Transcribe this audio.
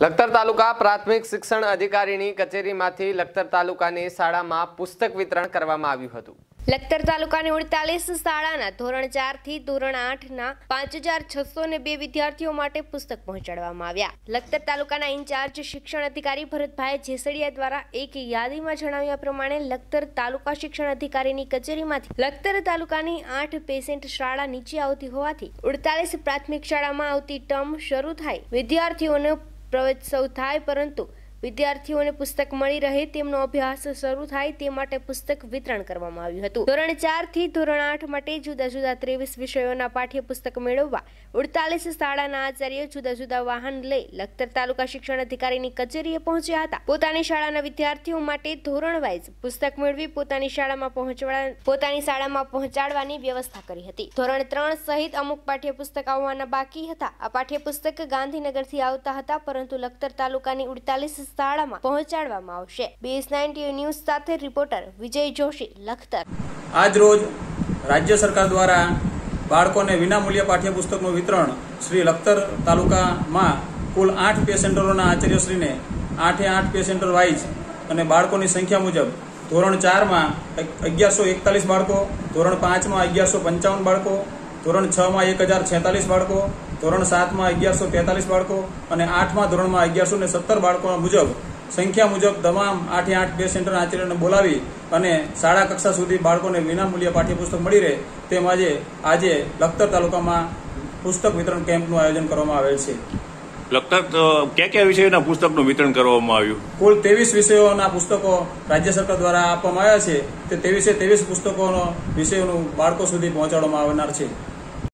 લખતર તાલુકા પ્રાથમિક શિક્ષણ અધિકારીની કચેરીમાંથી લખતર તાલુકાની શાળામાં પુસ્તક વિતરણ કરવામાં આવ્યું હતું. લખતર તાલુકાની ઉડતાલીસ શાળાના ધોરણ ચારથી ધોરણ આઠ ના પાંચ હજાર છસો ને બે વિદ્યાર્થીઓ માટે પુસ્તક પહોંચાડવામાં આવ્યા. લખતર તાલુકાના ઇન્ચાર્જ શિક્ષણ અધિકારી ભરતભાઈ જેસડિયા દ્વારા એક યાદીમાં જણાવ્યા પ્રમાણે લખતર તાલુકા શિક્ષણ અધિકારીની કચેરીમાંથી લખતર તાલુકાની આઠ પેશન્ટ શાળા નીચે આવતી હોવાથી ઉડતાલીસ પ્રાથમિક શાળામાં આવતી ટર્મ શરૂ થાય. વિદ્યાર્થીઓનો પ્રવેશોત્સવ થાય પરંતુ વિદ્યાર્થીઓને પુસ્તક મળી રહે તેમનો અભ્યાસ શરૂ થાય તે માટે પુસ્તક વિતરણ કરવામાં આવ્યું હતું. ધોરણ ચારથી ધોરણ આઠ માટે જુદા જુદા ત્રેવીસ વિષયોના પાઠ્યપુસ્તક મેળવવા, ઉડતાલીસ શાળાના આચાર્ય જુદા જુદા વાહન લઈ લખતર તાલુકા શિક્ષણ અધિકારીની કચેરીએ પહોંચ્યા હતા. પોતાની શાળાના વિદ્યાર્થીઓ માટે ધોરણ વાઇઝ પુસ્તક મેળવી પોતાની શાળામાં પહોંચવા, પોતાની શાળામાં પહોંચાડવાની વ્યવસ્થા કરી હતી. ધોરણ ત્રણ સહિત અમુક પાઠ્યપુસ્તક આવવાના બાકી હતા. આ પાઠ્યપુસ્તક ગાંધીનગરથી આવતા હતા, પરંતુ લખતર તાલુકાની ઉડતાલીસ શાળામાં પહોંચાડવામાં આવશે. બીએસ નાઇન્ટી ન્યૂઝ સાથે રિપોર્ટર વિજય જોશી, લખતર. આજ રોજ રાજ્ય સરકાર દ્વારા બાળકોને વિનામૂલ્ય પાઠ્યપુસ્તકનું વિતરણ શ્રી લખતર તાલુકામાં કુલ આઠ પે સેન્ટરોના આચાર્યશ્રીને આઠે આઠ પે સેન્ટર વાઇઝ અને બાળકોની સંખ્યા મુજબ ધોરણ ચારમાં અગિયારસો એકતાલીસ બાળકો, ધોરણ પાંચમાં અગિયારસો પંચાવન બાળકો ધોરણ છમાં એક હજાર છેતાલીસ બાળકો ધોરણ સાતમાં અગિયારસો તેતાલીસ બાળકો અને આઠમા ધોરણમાં અગિયારસો ને સત્તર બાળકો મુજબ સંખ્યા મુજબ તમામ આઠે આઠ બે સેન્ટર આચાર્યને બોલાવી અને શાળા કક્ષા સુધી બાળકોને વિનામૂલ્ય પાઠ્યપુસ્તક મળી રહે તેમ આજે આજે લખતર તાલુકામાં પુસ્તક વિતરણ કેમ્પનું આયોજન કરવામાં આવેલ છે. લખતર કયા કયા વિષયોના પુસ્તકનું વિતરણ કરવામાં આવ્યું? કુલ ત્રેવીસ વિષયોના પુસ્તકો રાજ્ય સરકાર દ્વારા આપવામાં આવ્યા છે. તે ત્રેવીસે ત્રેવીસ પુસ્તકોનો વિષયોનું બાળકો સુધી પહોંચાડવામાં આવનાર છે.